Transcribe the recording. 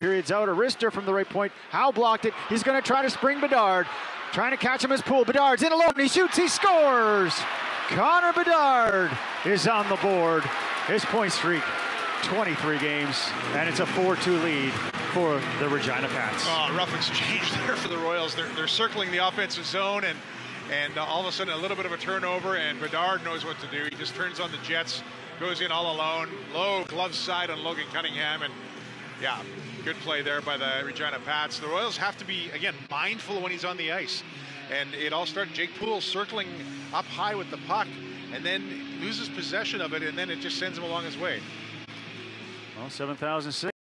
Periods out. Arister from the right point. Howe blocked it. He's going to try to spring Bedard. Trying to catch him as Poole. Bedard's in alone. He shoots. He scores. Connor Bedard is on the board. His point streak, 23 games, and it's a 4-2 lead for the Regina Pats. Oh, rough exchange there for the Royals. They're, they're circling the offensive zone, and and uh, all of a sudden a little bit of a turnover, and Bedard knows what to do. He just turns on the Jets, goes in all alone, low glove side on Logan Cunningham, and yeah, good play there by the Regina Pats. The Royals have to be again mindful when he's on the ice, and it all started Jake Poole circling up high with the puck, and then loses possession of it, and then it just sends him along his way. Well, 7,006.